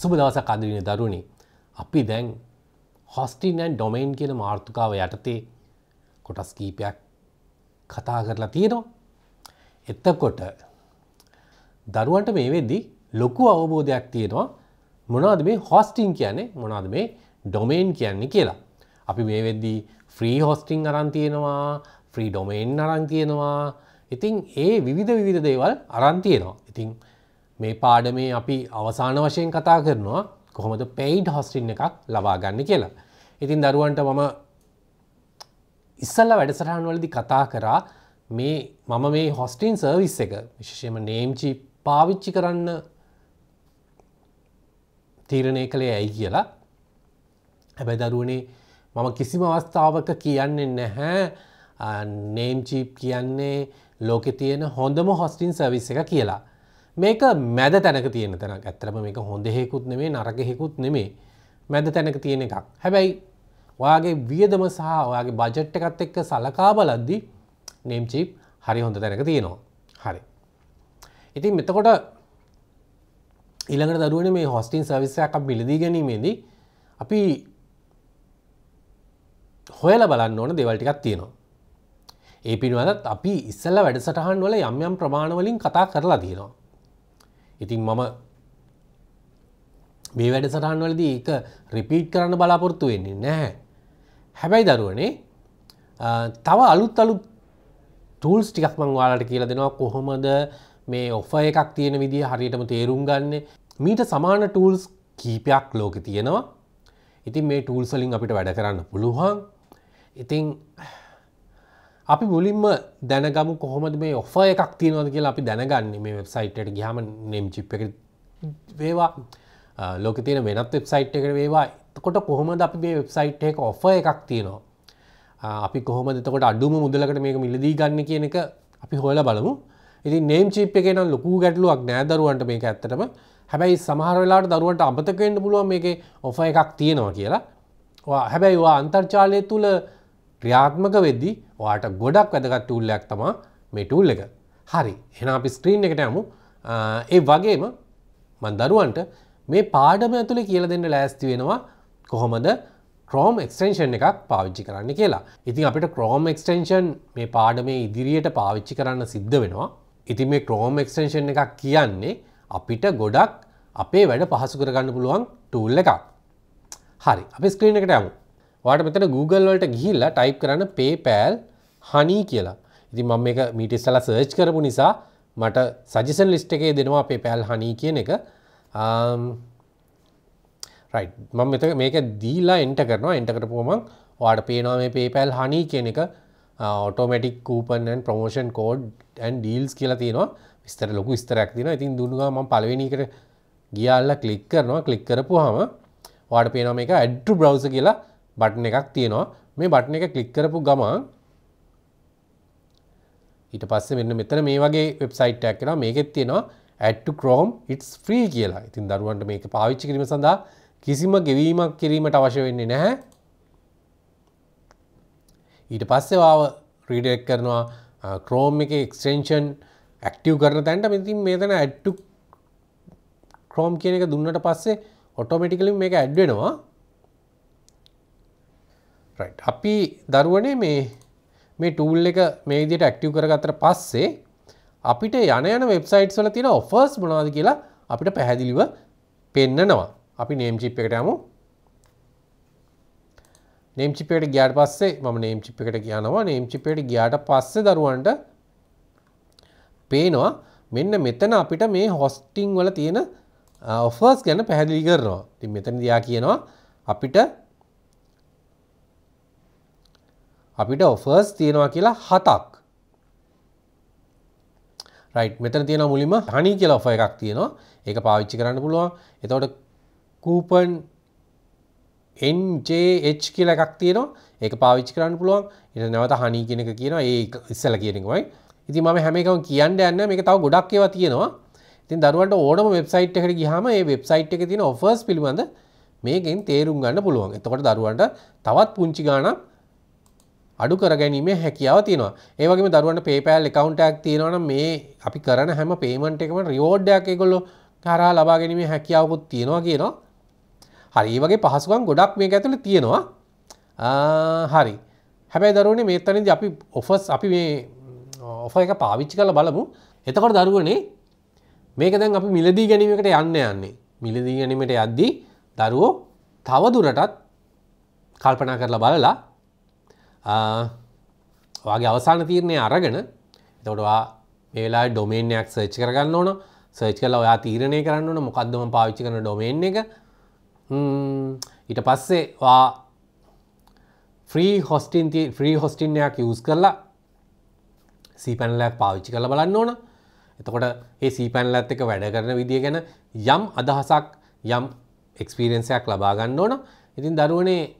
සුබ දවසක් අදරින දරුණි. අපි දැන් හොස්ටිනන් ඩොමයින් කියන මාර්ථකාව යටතේ කොටස් කීපයක් කතා කරලා තියෙනවා. එත්තකොට දරුවන්ට මේ වෙද්දි ලොකු අවබෝධයක් තියෙනවා. මොනාද මේ හොස්ටිං කියන්නේ? මොනාද මේ ඩොමේන් කියන්නේ කියලා. අපි මේ වෙද්දී ෆ්‍රී හොස්ටිං අරන් තියෙනවා ෆ්‍රී ඩොමේන් අරන් තියෙනවා. ඉතින් ඒ විවිධ විවිධ දේවල් අරන් තියෙනවා. ඉතින් මේ පාඩමේ අපි අවසාන වශයෙන් කතා කරනවා කොහොමද පෙයිඩ් හොස්ටින් එකක් ලබා ගන්න කියලා. ඉතින් දරුවන්ට මම ඉස්සල්ල වැඩසටහන් වලදි කතා කරා මේ මම මේ හොස්ටින් සර්විස් එක විශෂයම නේම්චි පාවිච්චි කරන්න තීරණය කළේ ඇයි කියලා. හැබැ දරුවනේ මම කිසිම අවස්ථාවක කියන්නේ නැහැ. නේම්චීප් කියන්නේ ලෝකෙ තියෙන හොඳම හොස්ටින් සර්විස් එක කියලා. මේක මැද තැනක තියෙන තැනක්. ඇත්තරම මේක හොඳහෙකුත් නෙමේ නරගහෙකුත් නෙමේ. මැද තැනක තියෙන එකක්. හැබැයි ඔයාගේ වියදම සහ ඔයාගේ බජට් එකත් එක්ක සලකා බලද්දි නේම්චිප් හරි හොඳ තැනක තියෙනවා. හරි. ඉතින් මෙතකොට ඊළඟට දරුවන මේ හොස්ටින් සවිස්සයක් බිලදී ගැනීමේදී අපි හොයල බලන්න ඕන දෙවල්ටිකක් තියෙනවා. ඒ පිනුවදත් අපි ඉස්සල්ල වැඩසටහන් වල යම් යම් ප්‍රමාණවලින් කතා කරලා තියෙනවා. ඉතින් මම මේ වැඩසටහන් වලදී එක රිපීට් කරන්න බලාපොරොත්තු වෙන්නේ නැහැ. හැබැයි දරුවනේ තව අලුත් අලුත් ටූල්ස් ටිකක් මං වාලට කියලා දෙනවා. කොහොමද මේ ඔෆ එකක් තියෙන විදිහ හරියටම තේරුම් ගන්න? මීට සමාන ටූල්ස් කීපයක් ලෝක තියෙනවා. ඉතින් මේ ටූල්සලින් අපිට වැඩ කරන්න පුළුවන්. ඉතිං අපි මුලින්ම දැනගමු කොහොමද මේ ඔෆ එකක් තියෙනවද කියලා අපි දැනගන්න. මේ වෙබ්සයිට්ට ගහම නෙම් චිප් එක වේවා. ලෝක තියෙන වෙනත් වෙබ්සයිට් එකට වේවා. කොට කොහොමද අපි මේ වෙබ්සයිට් එක ඔෆ එකක් තියෙනවා? අපි කොහොම දෙතකොට අඩුම මුදලකට මේක මිලදී ගන්න කියන එක අපි හොල බලමු. ඉති නේම් චිප් එක නම් ලොකු ගැටලුවක් නෑදරුවන්ට මේක ඇත්තටම. හැබැයි සමහර වෙලාට දරුවන්ට අමතකෙන්ට පුළුවන් මේක ඔෆ එකක් තියෙනවා කියලා. හැබැයි වා අන්තර්චාලය තුළ ක්‍රියාත්මක වෙද්දි වාට ගොඩක් වැදගත් ටූල්ලයක් තමා මේ ටූල් එක. හරි එන අපි ස්ක්‍රීන් එකට යමු. ඒ වගේම මන් දරුවන්ට මේ පාඩම ඇතුළේ කියල දෙන්න ලෑස්ති වෙනවා කොහොමද? ක්‍රෝම් එක්ස්ටේෂන් එකක් පාවිච්චි කරන්න කියලා. ඉතින් අපිට ක්‍රෝම් එක්ස්ටේෂන් මේ පාඩමේ ඉදිරියට පාවිච්චි කරන්න සිද්ධ වෙනවා. ඉතින් මේ ක්‍රෝම් එක්ස්ටේෂන් එකක් කියන්නේ අපිට ගොඩක් අපේ වැඩ පහසු කරගන්න පුළුවන් ටූල් එකක්. හරි අපි ස්ක්‍රීන් එකට යමු. වාට මෙතන Google වලට ගිහිල්ලා ටයිප් කරන්න පේපෑල් හනී කියලා. ඉති මම එක මීටිස්සල සර්ච් කරපු නිසා මට සජිසන් ලිස්ට එකේ දෙනවා පේපෑල් හනී කියන එක. Um, මම මෙත මේක දීලා එන්ට කරනවා. එන්ට කරපුමන් වාට පේනවා මේ පේපැල් හනී කියන එක automatic coupon promotion code and deals කියලා තියෙනවා. විස්තර ලොකු ස්තරක් තින ඉතින් දුන්නවා ම පලවෙනිකට ගියල්ල කලික් කරනවා. කලික් කරපු හම වාට පේනවා මේක ඇඩ්ටු බ්‍රවස කියලා බට්න එකක් තියෙනවා. මේ බට්න එක කලික් කරපු ගමන් ඊට පස්සේ මෙන්න මෙතන මේ වගේ වෙබ්සයිට් එකක් කෙනවා මේකෙත් තියෙනවා ඇඩ් ක්‍රෝම් ඉටස් ෆ්‍රී කියලා. ඉතින් දරුවන්ට මේක පාවිච්චි කිරීම සඳහා කිසිම ගෙවීමක් කිරීමට අවශ්‍ය වෙන්නේ නැහැ. ඊට පස්සේ වාව රීඩෙක් කරනවා ක්‍රෝම් එක එක්ස්ටේෂන් ඇක්ටව් කරන තැන්ට. මෙතින් මේතන ඇඩ්ටු ක්‍රෝම් කියන එක දුන්නට පස්සේ ඔටෝමටිකලින් මේක ඇඩ්වෙනවා අපි දරුවනේ මේ මේ ටූල් එක මේ දිට ඇක්ටව් කරගතර පස්සේ අපිට යන යන වෙබ්සයිට් වල තියෙන ඔෆර්ස් මොනවාද කියලා අපිට පැහැදිලිව පෙන්නනවා. අපි නේම්චිප් එකට යමු. නේම්චිපයට ගියාට පස්සේ මම නේම්චිප් එකට කියනවා. නේම්චිපයට ගියාට පස්සේ දරුවන්ට පේනවා මෙන්න මෙතන අපිට මේ හොස්ටිං වල තියෙන ඔෆර්ස් ගැන පැහැදිලි කරනවා. ඉතින් මෙතන දයා කියනවා අපිට අපිට ඔෆර්ස් තියෙනවා කියලා හතක්. රයි් මෙතන තියෙන මුලින්ම හනි කියල ඔෆ එකක් තියෙනවා. ඒක පාවිච්චි කරන්න පුළුවන්. එතවට කූපන් එන්ජH කියල එකක් තියෙනවා. ඒක පාවිච්චි කරන්න පුළුවන්. එ නැවත හනි කෙනෙක කියනවා. ඒ ඉස්සල කියනෙකවයි ඉති ම හැමකම කියන්න යන්න මේක තව ගොඩක් ඒව තියෙනවා. ඉතින් දරුවට ඕනම වෙබ්සයිට් එකට ගහම ඒ වෙබ්සයිට් එක තියෙන ඔෆර්ස් පිළිබඳ මේකෙන් තේරුම් ගන්න පුළුවන්. එතකොට දරුවන්ට තවත් පුංචි ගානක් අඩු කරගැනීමේ හැකියාව තියෙනවා. ඒවගේ දරුවන්ට පේපෑල් එකකවන්ටක් තියෙනවන මේ අපි කරන හැම පේමට එකම රියෝඩ්ඩයක් එකොල්ලො කරා ලබා ගැනීමේ හැකියාවකුත් තියෙනවා කියනවා. හරි ඒ වගේ පහසුකම් ගොඩක් මේක ඇතුළේ තියෙනවා. හරි. හැබැයි දරුවනේ මේ තැනදී අපි ඔෆර්ස් අපි මේ ඔෆර් එක පාවිච්චි කරලා බලමු. එතකොට දරුවනේ මේක දැන් අපි මිලදී ගැනීමකට යන්න යන්නේ. මිලදී ගැනීමට යද්දී දරුවෝ තව දුරටත් කල්පනා කරලා බලලා වගේ අවසාන තීරණය අරගෙන එතකොටවා මේ වෙලාවේ ඩොමේන් එකක් සර්ච් කරගන්න ඕන. සර්ච් කරලා ඔයා තීරණය කරන්න ඕන. මොකද්ද මම පාවිච්චි කරන ඩොමේන් එක? ඊට පස්සේ වා ෆ්‍රී හොස්ටින් ෆ්‍රී හොස්ටින්යක් යස් කරලා සීපැනලයක් පාවිච්චි කළ බලන්න ඕන. එතකොට ඒ සීපැනලත් එක වැඩ කරන විදිිය ගැන යම් අදහසක් යම් එක්ස්පිරෙන්න්සයක් ලබාගන්න ඕන. ඉතින් දරුවනේ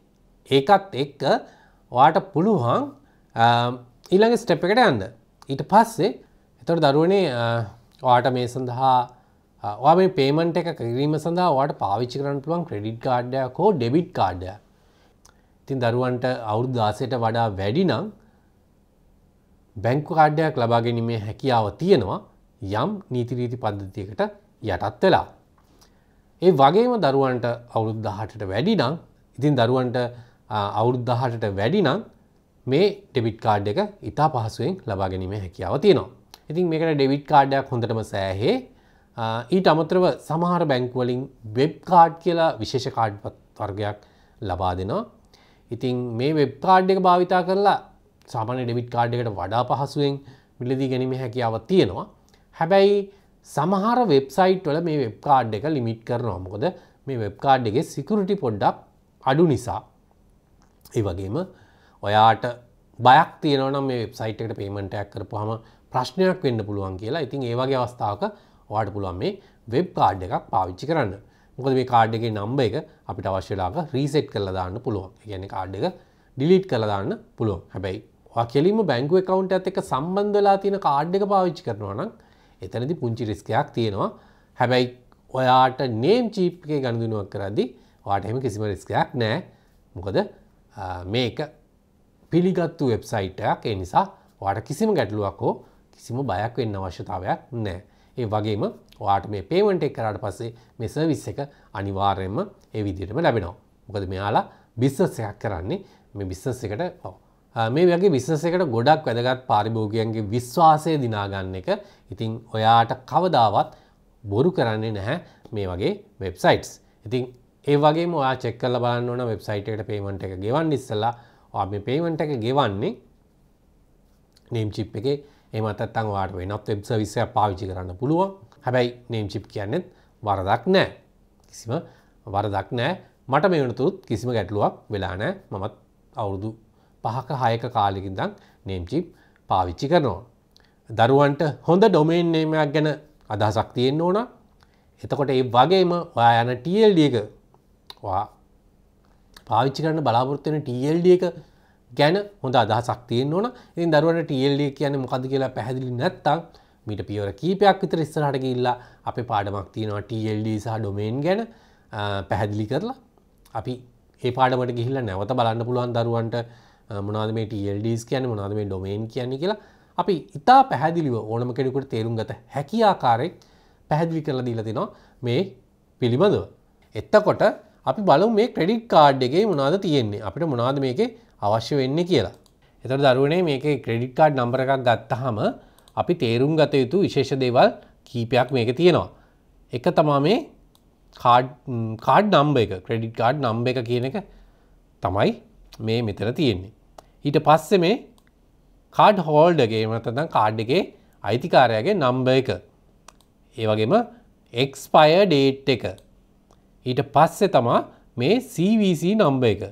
ඒකත් එක්ක වාට පුළුවන් ඊළඟ ස්ටෙප් එකට යන්න ඊට පස්සේ එතොට දරුවනේ වාට මේ සඳහා වා මේ පේමට එක කිරීම සඳහා වාට පාවිච්චි කරන්න පුළුවන් ක්‍රඩිට් කාඩ්ඩයක් හෝ ඩෙබිට් කාඩ්ඩ ඉතින් දරුවන්ට අවුරුදු දාසයට වඩා වැඩි නම් බැංකු කාඩ්ඩයක් ලබා ගැනීමේ හැකියාව තියෙනවා යම් නීතිරීති පද්ධතියකට යටත් වෙලා. ඒ වගේම දරුවන්ට අවුරුදු දහටට වැඩි නම් ඉතින් දරුවන්ට අවුරුදු දහටට වැඩි නම් මේ ඩෙබිට් කාඩ් එක ඉතා පහසුවෙන් ලබා ගැනීම හැකියාව තියෙනවා. ඉතින් මේකට ඩෙවිට් කාඩයක් හොඳටම සෑහේ ඊට අමතරව සමහර බැංකුවලින් වෙබ් කාඩ් කියලා විශේෂ කාඩ් වර්ගයක් ලබා දෙනවා. ඉතින් මේ වෙබ් කාඩ් එක භාවිතා කරලා සාමාන්‍ය ඩෙබිට් කාඩ් එකට වඩා පහසුවෙන් මිලදී ගැනීම හැකියාව තියෙනවා. හැබැයි සමහර වෙබ්සයිට් වල මේ වෙබ් කාඩ් එක ලිමිට් කරනවා. මොකද මේ වෙබ් කාඩ් එකේ සිකියුරිටි පොඩ්ඩක් අඩු නිසා. ඒ වගේම ඔයාට බයක් තියෙනවනම් මේ වෙබ්සයිට් එකට පේමන්ට් එකක් කරපුවාම ප්‍රශ්නයක් වෙන්න පුළුවන් කියලා. ඉතින් ඒ වගේ අවස්ථාවක ඔයාට පුළුවන් මේ වෙබ් කාඩ් එකක් පාවිච්චි කරන්න. මොකද මේ කාඩ් එකේ නම්බර් එක අපිට අවශ්‍ය වෙලාවක රීසෙට් කරලා දාන්න පුළුවන්. ඒ කියන්නේ කාඩ් එක ඩිලීට් කරලා දාන්න පුළුවන්. හැබැයි කෙලිම බැංකු එකකවන්ට ඇත් එක සම්බන්ධලා තියෙන කාඩ් එක පාවිච්චි කරනවා නම් එතනදි පුංචි රිස්කයක් තියෙනවා හැබැයි ඔයාට නේම් චීප්ගේ ගණදුනුවක් කරදදි වාට එම කිසිම රිස්කයක් නෑ මොකද මේක පිළිගත්තු වෙබ්සයිටයක් ඒ නිසා වාට කිසිම ගැටලුවක් හෝ කිසිම බයක් වෙන්න අවශ්‍යතාවයක් නෑ ඒ වගේම වාට මේ පේමට එක් කරට පස්සේ මේ සර්විස් එක අනිවාර්යෙන්ම ඒ විදිටම ලැබෙනවා. මොකද මෙයාලා බිස්සසයක් කරන්නේ. මේ බිස්සස් එකට පව මේ වගේ බිස්නස එකට ගොඩක් වැදගත් පාරිභෝගයන්ගේ විශ්වාසය දිනාගන්න එක. ඉතිං ඔයාට කවදාවත් බොරු කරන්නේ නැහැ මේ වගේ වෙබ්සයිටස් ඉතිං ඒ වගේ ඔයා චෙක්කල බලන්න ඕන වෙබ්සයිටට පේමට එක ගෙවන්න ඉස්සල්ලා. මේ පේමට එක ගෙවන්නේ නේම් චිප් එක. එමතත්තන් වාට වෙනත් වෙබ්ස විස්සය පාවිචි කරන්න පුළුවන්. හැබැයි නේම් චිප් කියන්නෙත් වරදක් නෑ. කිසිම වරදක් නෑ. මට මේ වනතුත් කිසිම ගැටලුවක් වෙලා නෑ. මමත් අවුරුදු පහක හයක කාලෙකින්දම් නේම්චිප් පාවිච්චි කරනවා. දරුවන්ට හොඳ ඩොමේන් නේමයක් ගැන අදහසක් තියෙන්න්න ඕන. එතකොට ඒ වගේම ඔයා යන TLD එක පාවිච්චි කරන්න බලාපොරත්වන TLD එක ගැන හොඳ අදහසක් තියෙන්න්න ඕන ඉතින් දරුවන TLD කියන මොකද කියලා පැහැදිලි නැත්තම් මීට පියවර කීපයක් විතර ඉස්සරහට ගිහිල්ලා අපේ පාඩමක් තියෙනවා TLD සහ ඩොමේන් ගැන පැහැදිලි කරලා අපි ඒ පාඩමට ගිහිල්ලා නැවත බලන්න පුළුවන් දරුවන්ට මොනාද මේ TLDස් කියන මොනාද මේ ඩොමේන් කියන්නේ කියලා අපි ඉතා පැහැදිලිව ඕනම කෙනෙකුට තේරුම් ගත හැකි ආකාරයෙක් පැහැදිලි කරලා දීලා තිනවා මේ පිළිබඳව. එත්තකොට අපි බලමු මේ ක්‍රෙඩිට් කාඩ් එකේ මොනවද තියෙන්නේ අපිට මොනවද මේකේ අවශ්‍ය වෙන්නේ කියලා. එතකොට දරුවනේ මේකේ ක්‍රෙඩිට් කාඩ් නම්බර එකක් ගත්තාම අපි තේරුම් ගත යුතු විශේෂ දේවල් කීපයක් මේකේ තියෙනවා. එක තමා මේ කාඩ් නම්බ එක ක්‍රෙඩිට් කාඩ් නම්බ එක කියන එක තමයි මේ මෙතන තියෙන්නේ. ඊට පස්සෙ මේ කාඩ් හෝල්ඩගේ මතදම් කාඩ් එකේ අයිතිකාරයගේ නම්බ එක ඒ වගේම එක්ස්පය ඩේට් එක ඊට පස්සෙ තමා මේ CVC නම්බ එක.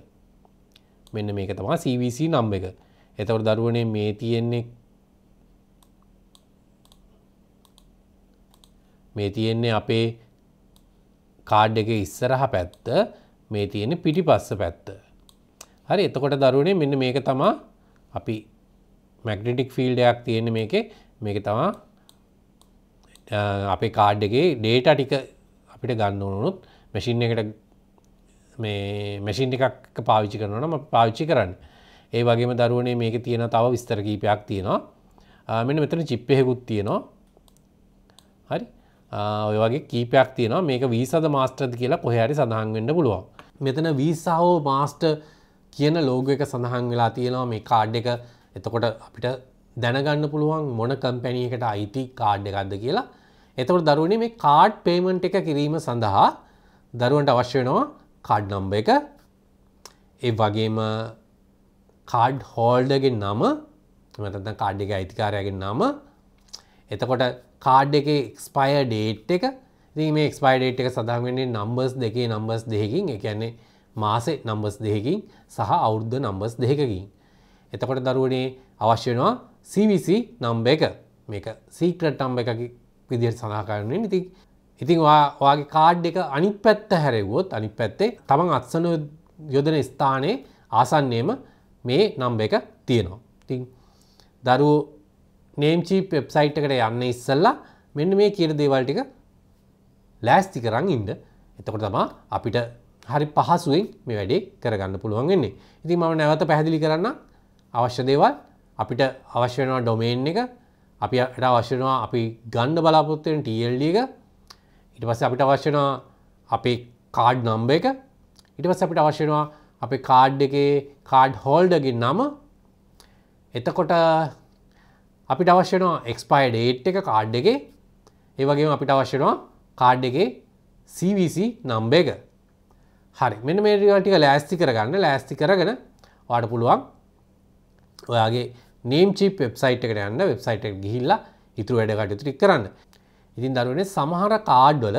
මෙන්න මේක තමා CVC නම්බ එක. එතවට දරුවනේ මේ තියෙන්නේ මේ තියෙන්නේ අපේ කාඩ් එක ඉස්සරහ පැත්ත මේ තියෙන පිටි පස්ස පැත්ත. හරි එතකොට දරුවනේ මෙන්න මේක තමා අපි මැග්නටික් ෆිල්ඩයක් තියෙන මේක. මේක තමා අපේ කාඩ් එකේ ඩේට ටික අපිට ගන්න ඕනුත් මැසින් එකට මේ මැසින් එකක් පාවිච්චි කරනවනම පාවිච්චි කරන්න. ඒ වගේම දරුවනේ මේක තියෙන තව විස්තර කීපයක් තියෙනවා. මෙන්න මෙතන චිප්පෙහෙකුත් තියෙනවා. හරි. ඔය වගේ කීපයක් තියෙනවා. මේක වීසද මාස්ටර්ද කියලා කොහරි සඳහන් වෙන්න පුළුවන්. මෙතන වීසා හෝ මාස්ට කියන ලෝග එක සඳහන් වෙලා තියෙනවා. මේ කාඩ් එක. එතකොට අපිට දැනගන්න පුළුවන් මොන කම්පැනියකට අයිති කාඩ් එකක්ද කියලා. එතකොට දරුවනේ මේ කාඩ් පේමන්ට් එක කිරීම සඳහා දරුවන්ට අවශ්‍ය වෙනවා කාඩ් නම්බ එක. ඒ වගේම කාඩ් හෝල්ඩගේ නම මතන කාඩ් එක අයිතිකාරයගේ නම. එතකොට කාඩ් එක එක්ස්පය ඩේට් එක. ති මේ එක්ස්පයිඩේට් එක සඳහන් වෙන්නේ නම්බර්ස් දෙකේ නම්බර්ස් දෙහකින් එකන්නේ මාසේ නම්බස් දෙහකින් සහ අවුද්ධ නම්බස් දෙකකින්. එතකොට දරුවනේ අවශ්‍යනවා CVC නම්බ එක. මේක සීක්‍රට් නම්බ එක විදිහට සඳහකරන්නේ ඉති ඉතින් වාගේ කාඩ් එක අනි පැත්ත හැරෙවුවොත් අනි පැත්තේ තමන් අත්සන යොදන ස්ථානයේ ආසන්නේම මේ නම්බ එක තියෙනවා. තින් දරු නේම්චී වෙබ්සයිට් එකට යන්න ඉස්සල්ලා මෙන්න මේ කියර දේවල් ටික ලෑස්ති කරන්න ඉන්ඩ එතකොට තමා අපිට හරි පහසුවෙන් මේ වැඩේ කරගන්න පුළුවන් වෙන්නේ. ඉතින් මම නැවත පැහැදිලි කරන්න අවශ්‍ය දේවල් අපිට අවශ්‍ය වෙනවා ඩොමේන් එක අපිට අවශ්‍ය වෙනවා අපි ගන්න බලාපොරොත්තු වෙන TLD එක ඊට පස්සේ අපිට අවශ්‍ය වෙනවා අපේ කාඩ් නම්බර් එක. ඊට පස්සේ අපිට අවශ්‍ය වෙනවා අපේ කාඩ් එකේ කාඩ් හෝල්ඩර්ගේ නම. එතකොට අපිට අවශ්‍ය වෙනවා එක්ස්පයර්ඩ් ඩේට් එක කාඩ් එකේ. ඒ වගේම අපිට අවශ්‍ය වෙනවා කාඩ් එකේ CVC නම්බර් එක. හරි. මෙන්න මේ ටික ලෑස්ති කරගන්න. ලෑස්ති කරගෙන වාට පුළුවන් ඔයාගේ නේම් චිප් වෙබ්සයිට් එකට යන්න. වෙබ්සයිට් එක ගිහිල්ලා ඉතුරු වැඩ කටයුතු ටික කරන්න. ඉතින් දරුවනේ සමහර කාඩ් වල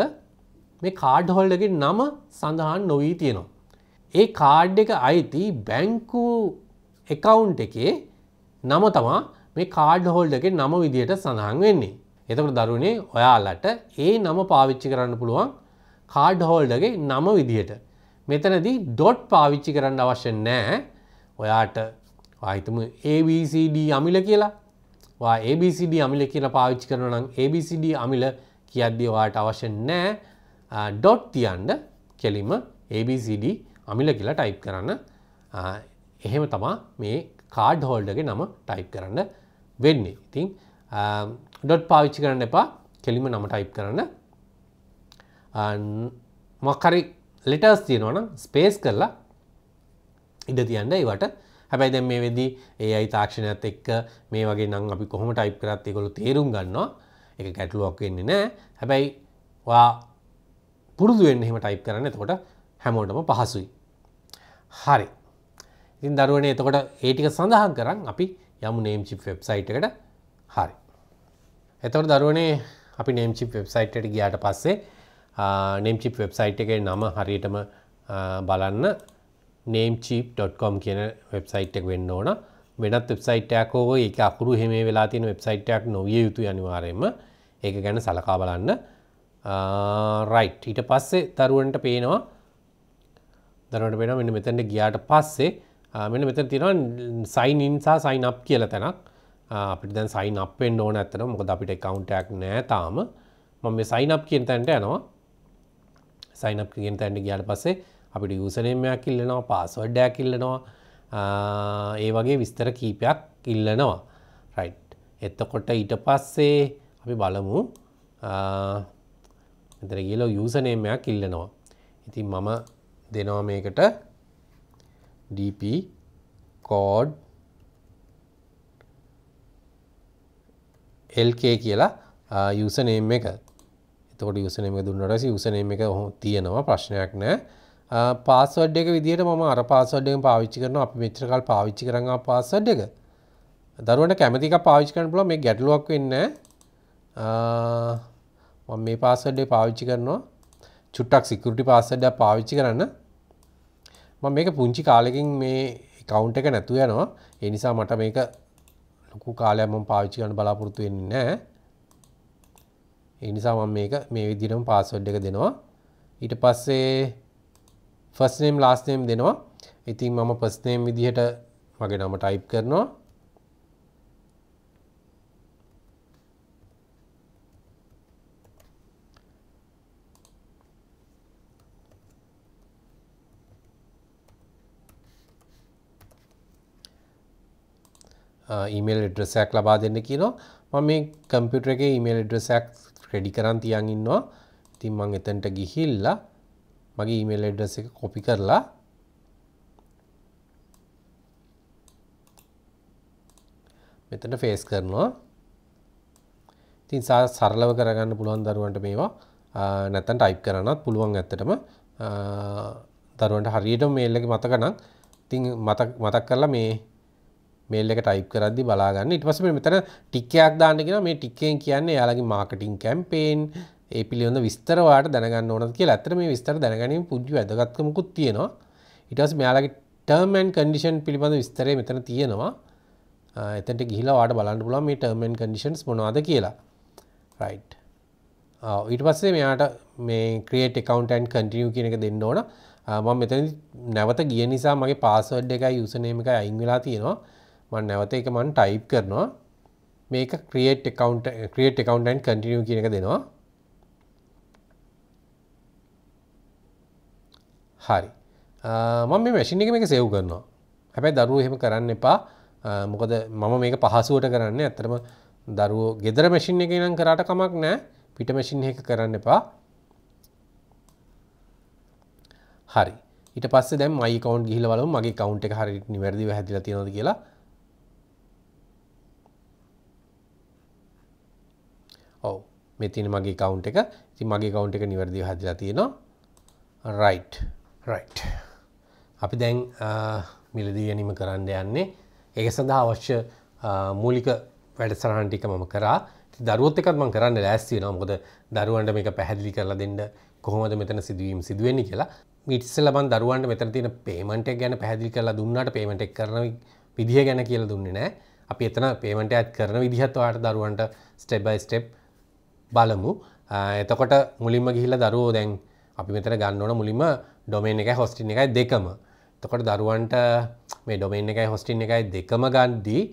මේ කාඩ් හෝල්ඩර්ගේ නම සඳහන් නොවී තියෙනවා. ඒ කාඩ් එක අයිති බැංකු එකවුන්ට් එකේ නම තමා මේ කාඩ් හෝල්ඩර්ගේ නම විදියට සඳහන් වෙන්නේ. එතකොට දරුවනේ ඔයාලට ඒ නම පාවිච්චි කරන්න පුළුවන් කාඩ් හෝල්ඩර්ගේ නම විදියට. මෙතනදී ඩොට් පාවිච්චි කරන්න අවශ්‍ය නෑ ඔයාට ආහිතම ABCD අමිල කියලා ABCD අමිල කියලා පාවිච්චි කරන නම් ABCD අමිල කියද්දී ඔයාට අවශ්‍ය නෑ ඩොට් තියන්ඩ කෙලිම ABCD අමිල කියලා ටයිප් කරන්න. එහෙම තමා මේ කාඩ් හෝල්ඩගේ නම ටයිප් කරන්න වෙන්නේ. ඉතින් ඩොට් පාවිච්චි කරන්න එපා. කෙලිම නම ටයිප් කරන්න. මොක්කරි ලෙටර්ස් තියෙනවනම් ස්පේස් කරලා ඉඩ තියන්න ඒවට හැබැයි දැන් මේ වෙදී ඒ අයි තාක්ෂණයත් එක්ක මේ වගේ නම් අපි කොහොම ටයිප් කරත් ඒගොල්ලෝ තේරුම් ගන්නවා. ඒක ගැටලුවක් වෙන්නේ නැහැ. හැබැයි ඔයා පුරුදු වෙන්න එහෙම ටයිප් කරන්න. එතකොට හැමෝටම පහසුයි. හරි. ඉතින් දරුවනේ එතකොට ඒ ටික සඳහන් කරන් අපි යමු නේම් චිප් වෙබ්සයිට් එකට. හරි. එතකොට දරුවනේ අපි නේම් චිප් වෙබ්සයිට් එකට ගියාට පස්සේ නම්චිප් වෙබ්සයිට් එක නම හරියටම බලන්න. නම්චිප්.කොම් කියන වෙබ්සයිට් එක වෙන්න ඕන. වෙනත් වෙබ්සයිට්යක් හෝ ඒක අකුරු හෙම වෙලා තියෙන වෙබ්සයිට්යක් නොවිය යුතු අනිවාරයෙන්ම. ඒක ගැන සලකා බලන්න. රයිට් ඊට පස්සේ දරුවන්ට පේනවා. දරුවන්ට පේනවා මෙන්න මෙතැන්ට ගියාට පස්සේ මෙන්න මෙතන තියෙනවා සයින් ඉන් සහ සයින් අප් කියලා තැනක්. අපිට දැන් සයින් අප් වෙන්න ඕන ඇත්තට මොකද අපිට account එකක් නැහැ තාම. මම මේ සයින් අප් කියන තැනට යනවා. සයිනප් කියෙන් තැන්ට ගියාට පස්සේ අපිට යුසනේමයක් ඉල්ලනවා පාස්වඩ්ඩයක් ඉල්ලනවා ඒ වගේ විස්තර කීපයක් ඉල්ලනවා. රයි් එත්තකොට ඊට පස්සේ අපි බලමු එතර කියලෝ යුසනේමයක් ඉල්ලනවා. ඉතින් මම දෙනවා මේකට DP කෝඩ් LK කියලා යුසනේම් එක. තකොට යුසනම දුන්නට යුසනම එක හො තියෙනවා ප්‍රශ්නයක් නෑ. පාස්වඩ් එක විදිට ම අර පාසඩ්ඩෙන් පාවිච්චි කරන අපි මෙත්‍රකල් පාවිච්චි කරන පාසඩ් එක. දරුවට කැමතික පාවිච්චි කරන පුල මේ ගැටලුවක් වෙන්න මේ පාසඩ්ඩේ පාවිච්චි කරනවා. චුට්ටක් සිකුරටි පාසඩ්ඩ පාවිච්චි කරන්න. ම මේක පුංචි කාලෙකින් මේ කවුන්ට එක නැතුව යනවා. ඒ නිසා මට මේක ලොකු කාලයම පාවිච්චි කරන බලාපොරොත්තු වෙන්නේ නෑ ඒ නිසා මම මේක මේ විදිහටම පාස්වර්ඩ් එක දෙනවා. ඊට පස්සේ ෆස්ට් නේම් ලාස්ට් නේම් දෙනවා. ඉතින් මම ෆස්ට් නේම් විදිහට මගේ නම ටයිප් කරනවා. ඊමේල් එඩ්‍රසයක් ලබා දෙන්න කියනවා මම මේ කම්පියුටර් එකේ ඊමේල් එඩ්‍රසයක් ක්‍රෙඩි කරන් තියන් ඉන්නවා ඉතින් මං එතන්ට ගිහිල්ලා මගේ ඊමේල් එඩ්‍රස් එක කොපි කරලා මෙතට ෆේස් කරනවා. ඉතින් සා සරලව කරගන්න පුළුවන් දරුවන්ට මේවා නැතන් ටයිප් කරනත් පුළුවන් ඇත්තටම. දරුවන්ට හරියට මේල් එක මතකනම් ඉතින් මතක් මතක් කරලා මේ මේල් එක ටයිප් කරද්දි බලාගන්න. ඉට පස මෙතන ටික්කයක් දාන්නගෙන මේ ටික්කෙන් කියන්නේ යාලගේ මාර්කටින් කැම්පේන් ඒ පිළිබඳ විස්තරවාට දැනගන්න ඕන කිය ඇතර මේ විස්තර දැනගැනීම පුද්ජි වැදගත්කමකුත් තියෙනවා. ඉටස් මෙයාලගේ ටර්මන් කන්ඩිෂන් පිළිබඳ විස්තරය මෙතන තියෙනවා. එතට ගිහිලා වාට බලන්න පුලන් මේ ටර්මන් කඩිෂන්ස් මොනවාද කියලා. රයිට් ඊට පස්සේ මෙයාට මේ ක්‍රියේට් එකකවන්ටන් කටිනිය කියන එක දෙන්න ඕන. මම මෙතන නැවත ගිය නිසා මගේ පාසවඩ් එකයි යුසනේම එක අයින් වෙලා තියෙනවා. මන් නැවත එක මන් ටයිප් කරනවා. මේක ක්‍රියේට් එකකවන්ට ක්‍රියේට් එකකවන්ටන් කටිනිය කියන එක දෙනවා. හරි. මම මේ මැසින් එක මේක සෙව් කරනවා. හැබැයි දරුව එහෙම කරන්න එපා. මොකද මම මේක පහසුවට කරන්න. ඇතරම දරුවෝ ගෙදර මැසින් එක නම් කරාට කමක් නෑ පිට මැසින් එක කරන්න එපා. හරි. ඊට පස්සේ දැන් මයි කවුන්ට් ගිහිල්ලා බලමු. මගේ කවුන්ට් එක හරියට නිවැරදිව හැදිලා තියෙනවද කියලා. ඔව්. මේ තියෙන මගේ කවුන්ට් එක. ඉතින් මගේ කවුන්ට් එක නිවැරදිව හැදිලා තියෙනවා. රයිට් රයිට් අපි දැන් මිලදී ගැනීම කරන්න යන්නේ. ඒක සඳහා අවශ්‍ය මූලික වැඩසරහන් ටික මම කරා. දරුවොත් එකත් මං කරන්න ලෑස්තිය නොමොද දරුවන්ට මේක පැහැදිලි කරලා දෙන්න කොහොමද මෙතන සිදුවීම් සිදුවෙන්නේ කියලා. මිටස්සල බන් දරුවන්ට මෙතන තියෙන පේමට ගැන පැදිලි කරලා දුන්නට පේමට එක් කරන විදිහ ගැන කියල දුන්නේ නෑ අපි එතන පේමට ඇත් කරන විදිහත්වාට දරුවන්ට ස්ටෙබ්බයි ස්ටෙප් බලමු. එතකොට මුලින්ම ගිහිල්ල දරුවෝ දැන් අපි මෙතන ගන්නවන මුලින්ම ඩොමේන් එක හොස්ටින් එකයි දෙකම. තකොට දරුවන්ට මේ ඩොමේන් එකයි හොස්ටින් එකයි දෙකම ගන්දී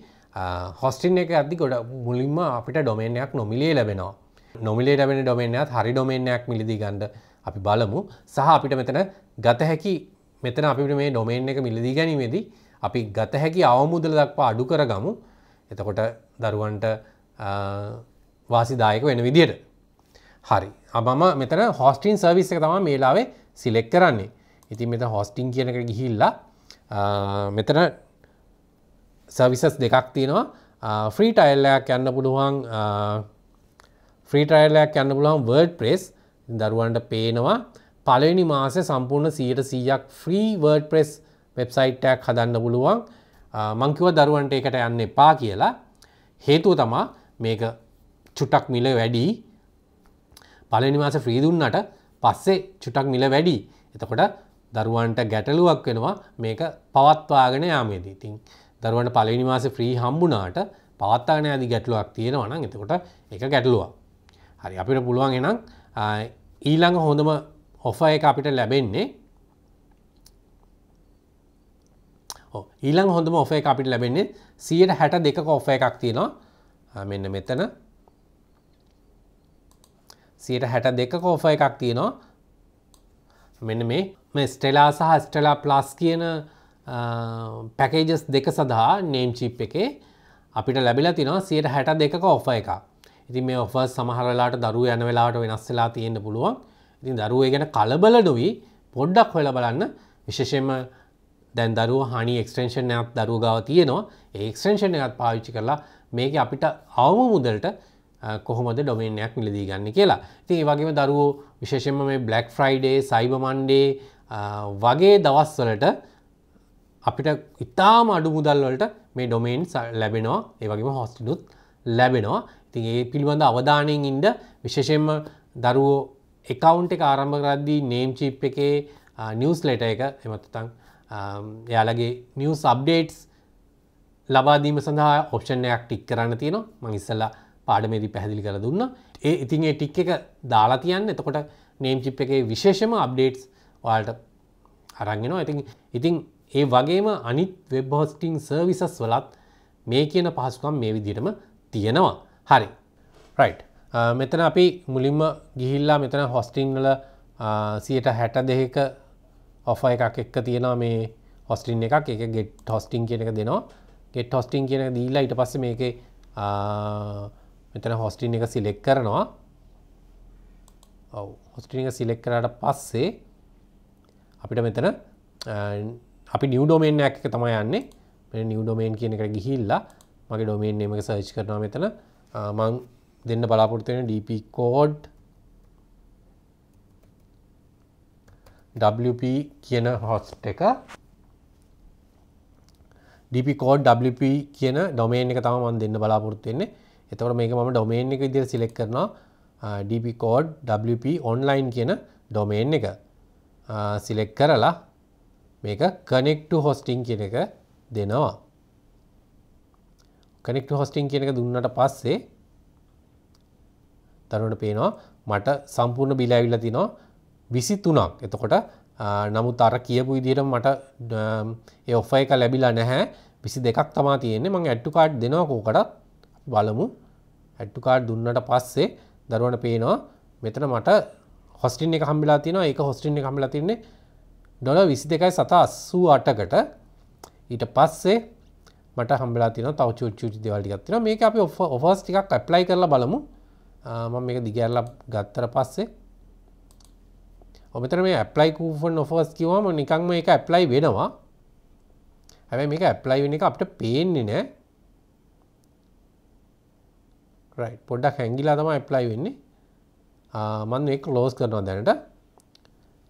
හොස්ටින් එක අදදි ගොඩ මුලින්ම අපිට ඩොමේනයක් නොමිලේ ලැබෙනවා. නොමිලේ ලැබෙන ඩොමේනයක් හරි ඩොමේනයක් මිලදී ගන්ඩ අපි බලමු. සහ අපිට මෙතන ගත හැකි මෙතන අපිට මේ ඩොමේන් එක මිලදී ගැනීමේදී අපි ගත හැකි අවමුදල දක්වා අඩු කර ගමු එතකොට දරුවන්ට වාසිදායක වෙන විදියට. හරි. අබම මෙතන හොස්ටින් සර්විස් එක තම මේලාවේ සිලෙක් කරන්නේ. ඉතින් මෙත හොස්ටිං කියනක ගිහිල්ලා මෙතන සර්විසස් දෙකක් තියෙනවා. ෆ්‍රී ටයිල්ලයක් යන්න පුළුවන් ෆ්‍රී ටයිල්ලයක් යන්න පුළුවන් වර්ඩ් ප්‍රෙස් දරුවන්ට පේනවා පලවෙනි මාස සම්පූර්ණ සීට සීයක් ෆ්‍රී වර්ඩ් ප්‍රෙස් වෙබ්සයිට්ටයක් හදන්න පුළුවන්. මංකිව දරුවන්ට එකට යන්න එපා කියලා. හේතුව තමා මේක චුට්ටක් මිල වැඩි. පලනි මාස ෆ්‍රීදුන්නට පස්සේ චුටක් මිල වැඩි. එතකොට දරුවන්ට ගැටලුවක් වෙනවා. මේක පවත්වාගෙන යාමේදී. තින් දරුවන්ට පලනි මාස ෆ්‍රී හම්බුනාට පවත්තාන ඇදි ගැටලුවක් තියෙනවන එතකොට එක ගැටලුවක්. හරි අපිට පුළුවන් එනම් ඊළඟ හොඳම ඔෆ එක අපිට ලැබෙන්නේ ඊළඟ හොඳම ඔෆ එක අපිට ලැබෙන්නේ සියට හැට දෙක ඔෆ එකක් තියෙනවා. මෙන්න මෙතන. සියට හැට දෙක කෝෆ එකක් තියෙනවා. මෙන්න මේ ස්ටෙලා සහ ස්ටෙලා ප්ලස් කියන පැකේජස් දෙක සඳහා නේම් චිප් එකේ අපිට ලැබිලා තිනවා සියට හැට දෙක ඔෆ එක ඉතින් මේ ඔෆ සමහරලාට දරුව යන වෙලාට වෙනස් වෙලා තියෙන්න්න පුළුවන්. ඉතින් දරුවේ ගැන කලබල නොවී පොඩ්ඩක් හොල බලන්න. විශේෂෙන්ම දැන් දරුව හනි එක්ස්ටේෂන් එකත් දරුව ගාව තියෙනවා. ඒක්ස්ටේෂන් එකත් පාවිච්චි කරලා මේක අපිට අවම මුදල්ට කොහොමද ඩොමේනයක් මිලදී ගන්න කියලා. ඉතින් ඒ වගේම දරුවෝ විශේෂෙන්ම මේ බ්ලක් ෆ්‍රයිඩේ සයිබ මන්ඩේ වගේ දවස්වලට අපිට ඉතාම අඩු මුදල් වලට මේ ඩොමේන් ලැබෙනවා. ඒ වගේම හොස්ටිනුත් ලැබෙනවා. ඉතින් ඒ පිළිබඳ අවධානයෙන් ඉන්ඩ විශේෂෙන්ම දරුවෝ එකකවුන්් එක ආරම්භ කරද්දී නේම් චිප් එකේ නිවස් ලෙට එක එමත්තතං යාලගේ නිවස් අබ්ඩේටස් ලබාදීම සඳහා ඔප්ෂණයක් ටික් කරන්න තියෙනවා. මං ඉස්සල්ලා පාඩමේදී පැහැදිලි කළ දුන්න. ඒ ඉතින් ඒ ටික් එක දාලා තියන්න. එතකොට නේම් චිප් එකේ විශේෂම අප්ඩේටස් වාල්ට අරංගෙනවා ඉතින් ඉතින් ඒ වගේම අනිත් වෙබ් හොස්ටිං සර්විසස් වලත් මේ කියන පහසුකම් මේ විදිටම තියෙනවා. හරි. රයිට් මෙතන අපි මුලින්ම ගිහිල්ලා මෙතන හොස්ටිංවල සියට හැට දෙක ඔෆ එකක් එක්ක තියෙනවා මේ හොස්ටින් එකක්. එක ගෙට් හොස්ටිං කියන එක දෙනවා. ගෙට් හොස්ටිං කියන දීලා ඊට පස්ස මේක මෙතන හොස්ටින් එක සිලෙක් කරනවා. ඔව හොස්ටිනික සිලෙක් කරට පස්සේ අපිට මෙතන අපි නිවඩෝමේන් ඇක තමයි යන්නේ. නිවඩෝමේන් කියන එක ගිහිල්ලා මගේ ඩොමේන් එමක සර්ච් කරනවා මෙතන. මං දෙන්න බලාපොරත්තුවෙන DP කෝඩ් WP කියන හොස්ට එක. DP කෝඩ් WP කියන ඩොමේන් එක තම මන් දෙන්න බලාපොරත්තුවෙන්නේ එතවට මේක මම ඩොමේන් එක ඉදිර සිලෙක් කරනවා. DP කෝඩ් WP ඔන්ලයින් කියන ඩොමේන් එක. සිලෙක් කරලා මේක කනෙක්ටු හොස්ටිං කියන එක දෙනවා. කනෙක්ට හොස්ටිං කියන එක දුන්නට පස්සේ තරුවට පේනවා මට සම්පූර්ණ බිල ඇවිල්ල තිනවා විසි තුනක් එතකොට නමුත් අර කියපු ඉදිට මට ඒ ඔෆ එක ලැබිලා නැහැ. විසි දෙකක් තමා තියෙන්නේ. මං ඇට්ටු කාඩ් දෙනවා කෝකටත්. බලමු. ඇට්ටුකාඩ් දුන්නට පස්සේ දරුවන පේනවා. මෙතන මට හොස්ටින් එක හම්බිලා තිනවා ඒක හොස්ටින් එක හම්බිලා තින්නේ ඩොල විසි දෙකයි සතා අස්සූ අටකට ඊට පස්සේ මට හම්බලා තින තව චුච්චුචි දෙවල්ටිගත්තින මේක අපි ඔෆස් ටිකක් ඇප්ලයි කරලා බලමු. මම මේක දිගැරල ගත්තර පස්සේ. ඔබතර මේ ඇප්ලයි කූෆන් ඔෆස් කිවම නිකංම එක ඇප්ලයි වෙනවා. හැබැයි මේක ඇප්ලයි වෙන එක අපට පේන්නේ නෑ රයි පොඩ්ඩක් හැංගිලා තම ඇප්ලයි වෙන්නේ. මන් එක ලෝස් කරනවා දැනට.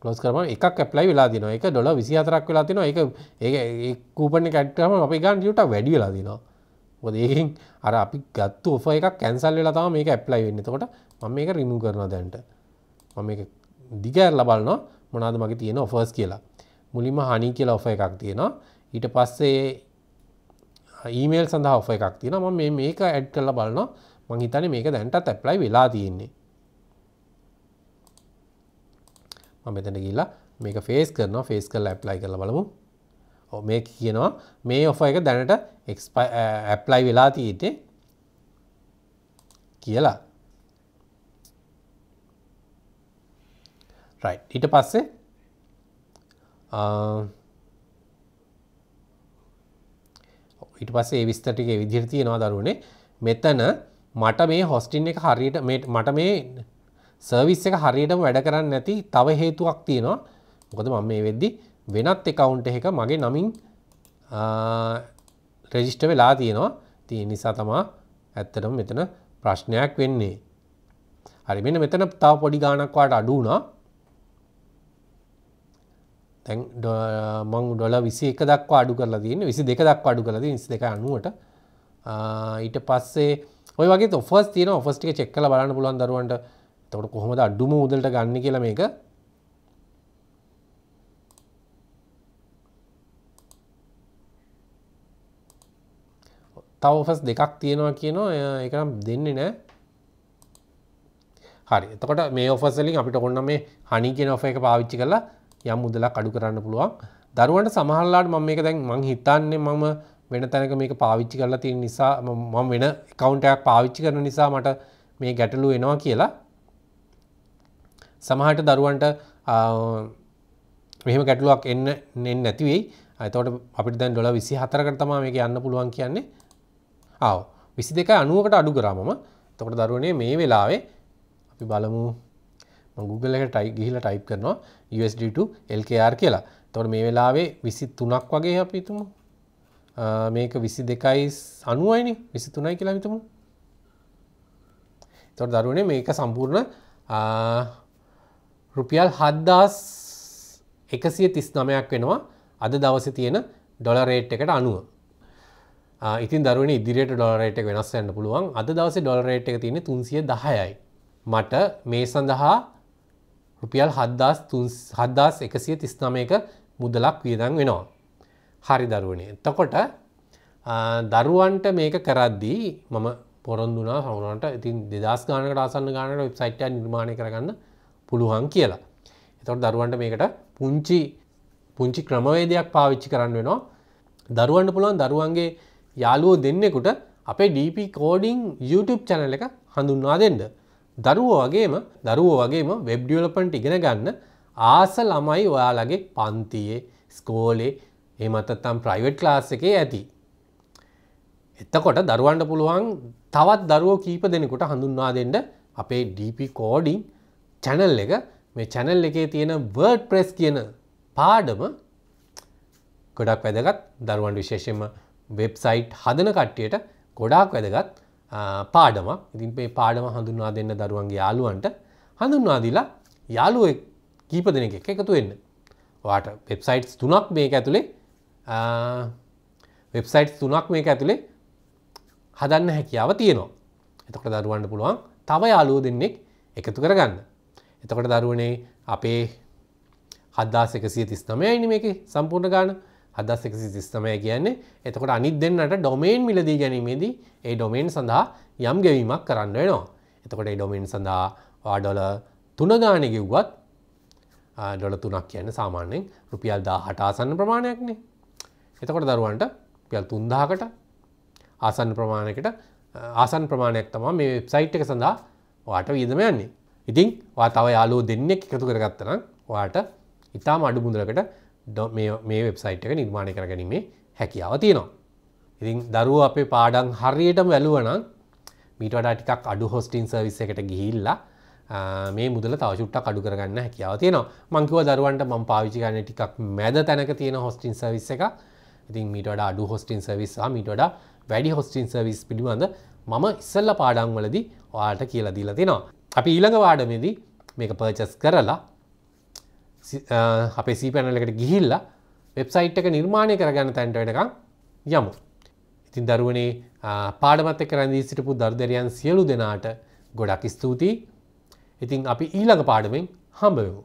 ලොස් කරම එකක් ඇප්ලයි වෙලා තින එක ඩොල විසි අතරක් වෙලා තින එක ඒ කූපන කැට්ටම අපි ගන් ියට වැඩි වෙලා දිනවා ොද ඒකින් අර අපි ගත්තු ඔෆ එකක් කැන්සල් වෙලා තම මේක ඇප්ලයි වෙන්න. තකොට ම මේක රිමු කරන දැන්ට. මම එක දිගඇර ලබලන මොනාද මගේ තියෙන ඔෆර්ස් කියලා. මුලින්ම හනි කියලා ඔෆ එකක් තියෙනවා. ඊට පස්සේ ඊමේල් සඳහා ඔෆ එකක් තියෙන ම මේ මේක ඇඩ් කරලා බලන්න මං හිතන මේක දැන්ටත් ඇප්ලයි වෙලා තියෙන්නේ. මෙතන ගිල්ලා මේක ෆේස් කරනවා ෆේස් කරලා ඇප්ලයි කරලා බලමු. මේ කියනවා මේ ඔෆ එක දැනට ඇප්ලයි වෙලා තියෙන්නේ කියලා. රයි් ඊට පස්සේ ඊට පස්සේ විස්තටික විදිර තියෙනවා දරුවනේ. මෙතන මට මේ හොස්ටින් එක හරියට මට මේ සර්විස් එක හරියටම වැඩ කරන්න නැති තව හේතුවක් තියෙනවා. මොකද මම මේ වෙද්දි වෙනත් එකකවුන්ට එක මගේ නමින් රෙජිස්ට වෙලා තියෙනවා. තිය නිසා තමා ඇත්තටම මෙතන ප්‍රශ්නයක් වෙන්නේ. හරි මෙන්න මෙතන තව පොඩි ගානක්වාට අඩුනා තැන් මං ඩොල විසි එක දක්වා අඩු කරලා තියන්න විසි දෙක දක්වා අඩු කරලද විසි දෙක අනුවට. ඊට පස්සේ ඔය වගේ ඔෆස් තියන ඔෆස්ටික චෙක්කල බලන්න පුලන් දරුවන්ට. තකොට කොහොමද අඩුම මුදලට ගන්න කියලා මේක? තවෆස් දෙකක් තියෙනවා කියනවා. එකනම් දෙන්නේ නෑ. හරි. එතකොට මේ ඔෆසලින් අපිට ඔන්න මේ හනි කියෙන ඔෆ එක පාවිච්චි කරලා යම් මුදලක් අඩු කරන්න පුළුවන්. දරුවන්ට සමහල්ලාට මම මේක දැන් මං හිතන්නේ මම වෙන තැනක මේක පාවිච්චි කරලා තියෙන නිසා මම වෙන කවුන්ටයක් පාවිච්චි කරන නිසා මට මේ ගැටලු වෙනවා කියලා. සමහට දරුවන්ට මෙහම ගැටලුවක් එන්න නෙන් නැතිවෙයි අතවට අපිට දැන් ඩොල විසි හතරකට තමා මේක යන්න පුළුවන් කියන්නේ. ආව. විසි දෙක අනුවකට අඩු කරාමම තකොට දරුවනේ මේ වෙලාවේ අපි බලමු. Google එක ටයි ගිහිල ටයිප් කරනවා. USD2 LKR කියලා. තොට මේ වෙලාවේ විසි තුනක් වගේ අපිතුමු මේක විසි දෙකයි අනුවයිනි විසි තුනයි කියලා හිතමු. තොට දරුවනේ මේක සම්පූර්ණ රුපියල් හද්දාස් එකසිය තිස් නමයක් වෙනවා. අද දවස තියෙන ඩොලරේට් එකට අනුව. ඉතින් දරුවන ඉදිරියට ඩොලරේට වෙනස් යන්න පුළුවන්. අද දවස ඩොලරේට් එක තියෙන තුන්සිය දහයයි මට මේ සඳහා රුපියල් හද්දාස් හද්දාස් එකසිය තිස්නමයක මුදලක් වියදන් වෙනවා. හරි දරුවනේ එතකොට දරුවන්ට මේක කරද්දී මම පොරොන්දුනා සවනට ඉතින් දෙදස් ගානකට ආසන්න ගානට වෙබ්සයිට්ය නිර්මාණය කරගන්න පුළුවන් කියලා. එතොට දරුවන්ට මේකට පුංචි පුංචි ක්‍රමවේදයක් පාවිච්චි කරන්න වෙනවා. දරුවන්ට පුළුවන් දරුවන්ගේ යාලුවෝ දෙන්නෙකුට අපේ DP කෝඩිං YouTube චැනල එක හඳුන්වා දෙන්න. දරුවෝ වගේම දරුවෝ වගේම වෙබ්ඩියලපන්ට ඉගෙන ගන්න ආස ළමයි ඔයාලගේ පන්තියේ ස්කෝලේ එමතත්තම් ප්‍රයිවට් ක්ලාස් එකේ ඇති. එත්තකොට දරුවන්ට පුළුවන් තවත් දරුවෝ කීප දෙනෙකුට හඳුන්වා දෙන්න අපේ DP කෝඩිං චැනල් එක. මේ චැනල් එකේ තියෙන වර්ඩ් ප්‍රෙස් කියන පාඩම ගොඩක් වැදගත්. දරුවන් විශේෂයෙන්ම වෙබ්සයිට් හදන කට්ටියට ගොඩාක් වැදගත් පාඩම ඉතින් මේ පාඩම හඳුන්වා දෙන්න දරුවන්ගේ යාළුවන්ට හඳුන්වාදිලා යාළුව කීප දෙනෙ එක එකතු වෙන්න. වාට වෙබ්සයිට්ස් තුනක් මේක ඇතුළේ වෙබ්සයිට් තුනක් මේක ඇතුළේ හදන්න හැකියාව තියෙනවා. එතකොට දරුවන්ට පුළුවන් තව යාලුව දෙන්නෙක් එකතු කරගන්න. එතකොට දරුවනේ අපේ හදදාස එකසිය තිස් නමයයිනි මේක සම්පූර්ණ ගාන. හදස් එකසි සිස්තමය කියන්නේ එතකොට අනිත් දෙන්නට ඩොමේන් මිලදී ගැනීමේදී ඒ ඩොමේන් සඳහා යම් ගෙවීමක් කරන්න වෙනවා. එතකොට ඩොමේන් සඳහා වාඩොල තුනගාන ගෙව්වත් ඩොල තුනක් කියන්න සාමාන්‍යෙන් රුපියල් දා හටාසන්න ප්‍රමාණයක්නේ. එතකොට දරුවන්ට පියල් තුන්දාකට ආසන්න ප්‍රමාණයකට ආසන් ප්‍රමාණයක් තමා මේ වෙබ්සයිට් එක සඳහා වාට වියදම යන්නේ. ඉතින් වා තව යාලෝ දෙන්නෙක් එකතු කරගත්තනම් වාට ඉතාම අඩු මුදලකට මේ වෙබ්සයිට් එක නිර්මාණය කර ගැනීමේ හැකියාව තියෙනවා. ඉතින් දරුව අපේ පාඩන් හරියටම වැලුවනම් මීට වඩා ටිකක් අඩු හොස්ටින් සර්විස් එකට ගිහිල්ලා මේ මුදල තවශුට්ටක් අඩු කරගන්න හැකියාව තියෙනවා. මංකිව දරුවන්ට මං පාවිචි ගන්න ටිකක් මැද තැනක තියෙන හොස්ටින් සර්විස් එක ඉතින් මීට වඩා අඩු හොස්ටින් සර්විස්සා මීට වඩා වැඩි හොස්ටින් සර්විස් පිළිබඳ මම ඉස්සල්ල පාඩංවලදී ඔයාට කියලා දීලා තියෙනවා අපි ඊළඟ වාඩමේදී මේක පර්චස් කරලා අපේ සීපැනලකට ගිහිල්ලා වෙබ්සයිට් එක නිර්මාණය කරගන්න තැන්ට වෙනකම් යමු. ඉතින් දරුවනේ පාඩමත් එක්ක රැඳී සිටපු දර්දරයන් සියලු දෙනාට ගොඩක් ස්තුතියි. ඉතින් අපි ඊළඟ පාඩමෙන් හම්බවෙමු.